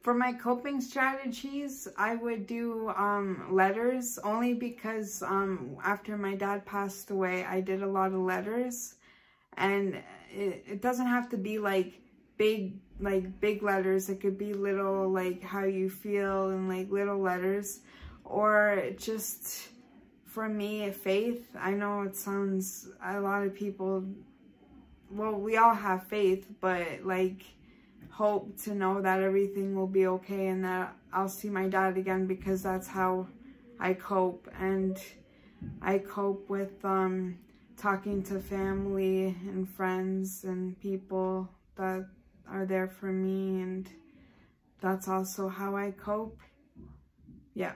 for my coping strategies, I would do um, letters only because um, after my dad passed away, I did a lot of letters. And it, it doesn't have to be like big, like big letters. It could be little, like how you feel and like little letters. Or just, for me, faith. I know it sounds, a lot of people, well, we all have faith, but like, hope to know that everything will be okay and that I'll see my dad again because that's how I cope and I cope with um, talking to family and friends and people that are there for me and that's also how I cope. Yeah.